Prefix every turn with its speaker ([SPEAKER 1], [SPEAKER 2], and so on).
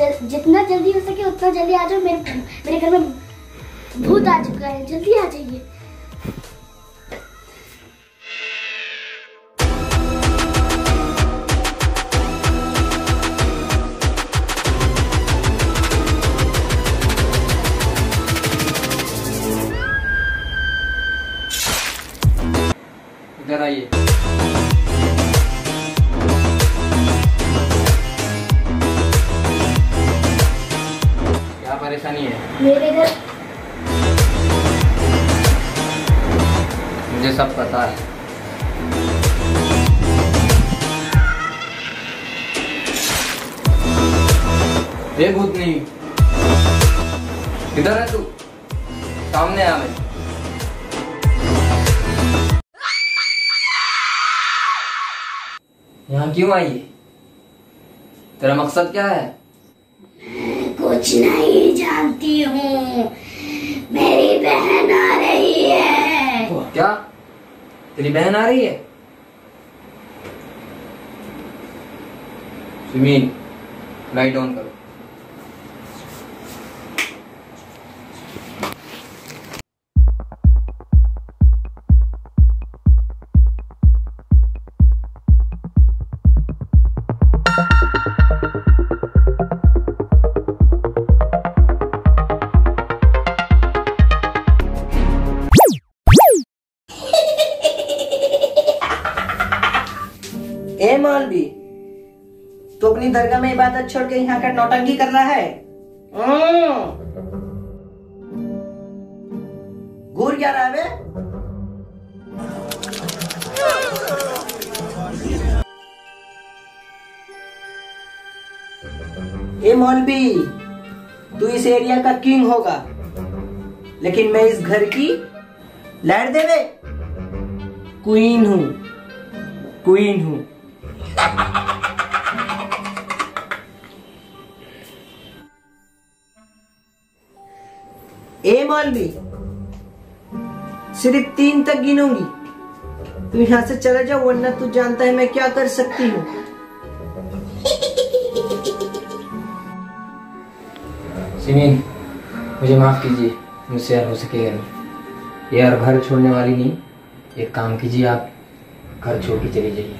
[SPEAKER 1] जितना जल्दी हो सके उतना जल्दी आ जाओ। मेरे मेरे घर में भूत आ चुका है। जल्दी आ जाइए।
[SPEAKER 2] इधर आइए। परेशानी है।
[SPEAKER 1] मेरे घर
[SPEAKER 2] मुझे सब पता है। ये भूत नहीं। किधर है तू। सामने आ मैं। यहाँ क्यों आई है? तेरा मकसद क्या है?
[SPEAKER 1] कुछ नहीं। जानती हूँ। मेरी बहन आ रही है।
[SPEAKER 2] क्या? तेरी बहन आ रही है? सुमीन लाइट ऑन करो।
[SPEAKER 3] तू अपनी दरगाह में इबादत छोड़ के यहाँ का नौटंकी कर रहा है हम्म। घूर क्या रहा है बे? ए मौलवी तू इस एरिया का किंग होगा लेकिन मैं इस घर की लैंड देवे क्वीन हूँ क्वीन हूँ ए मौलवी सिर्फ़ तीन तक गिनूँगी। तू यहाँ से चला जाओ वरना तू जानता है मैं क्या कर सकती हूँ।
[SPEAKER 2] सिमीन मुझे माफ़ कीजिए, मुझसे यार हो सकेगा नहीं। यार घर छोड़ने वाली नहीं, एक काम कीजिए, आप घर छोड़ के चली जाइए।